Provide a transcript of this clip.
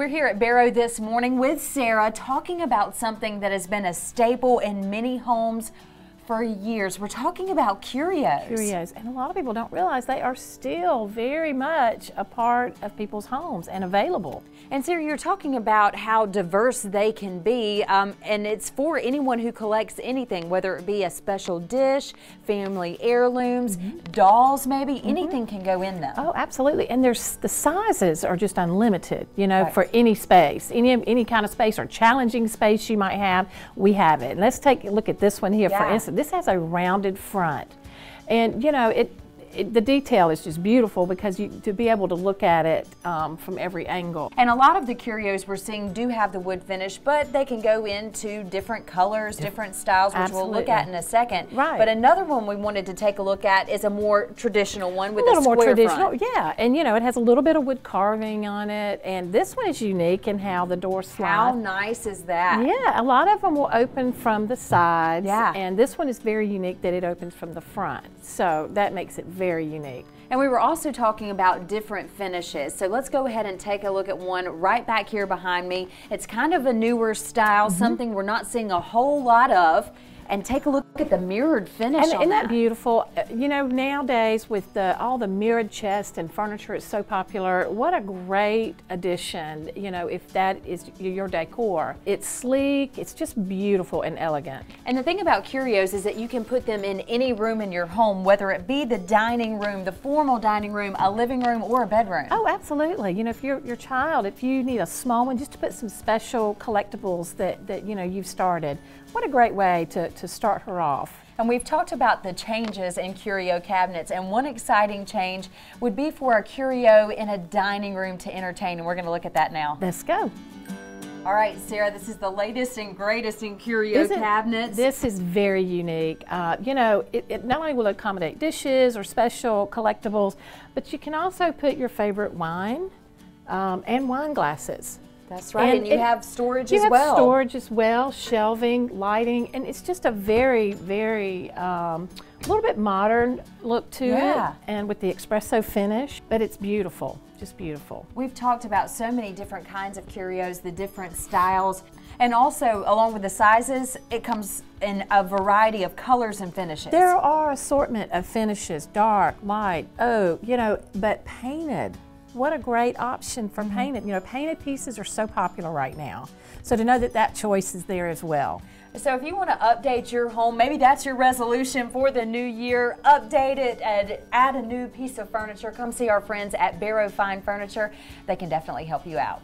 We're here at Barrow this morning with Sarah talking about something that has been a staple in many homes for years. We're talking about curios. Curios. And a lot of people don't realize they are still very much a part of people's homes and available. And Sarah, you're talking about how diverse they can be, um, and it's for anyone who collects anything, whether it be a special dish, family heirlooms, mm -hmm. dolls, maybe mm -hmm. anything can go in them. Oh, absolutely. And there's the sizes are just unlimited, you know, right. for any space, any any kind of space or challenging space you might have, we have it. And let's take a look at this one here, yeah. for instance. This has a rounded front. And you know, it it, the detail is just beautiful because you, to be able to look at it um, from every angle. And a lot of the curios we're seeing do have the wood finish, but they can go into different colors, different styles, which Absolutely. we'll look at in a second. Right. But another one we wanted to take a look at is a more traditional one with a little a more traditional, front. yeah. And you know, it has a little bit of wood carving on it, and this one is unique in how the door slides. How nice is that? Yeah, a lot of them will open from the sides. Yeah. And this one is very unique that it opens from the front, so that makes it very unique. And we were also talking about different finishes. So let's go ahead and take a look at one right back here behind me. It's kind of a newer style, mm -hmm. something we're not seeing a whole lot of and take a look at the mirrored finish and, isn't that. that beautiful? You know, nowadays with the, all the mirrored chest and furniture it's so popular, what a great addition, you know, if that is your decor. It's sleek, it's just beautiful and elegant. And the thing about curios is that you can put them in any room in your home, whether it be the dining room, the formal dining room, a living room, or a bedroom. Oh, absolutely. You know, if you're your child, if you need a small one, just to put some special collectibles that, that you know, you've started, what a great way to, to start her off. And we've talked about the changes in curio cabinets, and one exciting change would be for a curio in a dining room to entertain, and we're going to look at that now. Let's go. All right, Sarah, this is the latest and greatest in curio Isn't, cabinets. This is very unique. Uh, you know, it, it, not only will accommodate dishes or special collectibles, but you can also put your favorite wine um, and wine glasses. That's right, and, and you it, have storage as well. storage as well, shelving, lighting, and it's just a very, very, um, a little bit modern look to yeah. it, and with the espresso finish, but it's beautiful, just beautiful. We've talked about so many different kinds of curios, the different styles, and also along with the sizes, it comes in a variety of colors and finishes. There are assortment of finishes, dark, light, oh, you know, but painted what a great option for mm -hmm. painted. You know, painted pieces are so popular right now. So to know that that choice is there as well. So if you want to update your home, maybe that's your resolution for the new year, update it and add a new piece of furniture, come see our friends at Barrow Fine Furniture. They can definitely help you out.